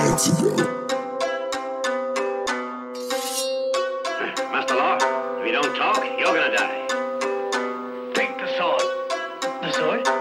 Master if don't talk, you're gonna die. Take the sword. The sword?